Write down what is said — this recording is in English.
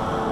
Oh.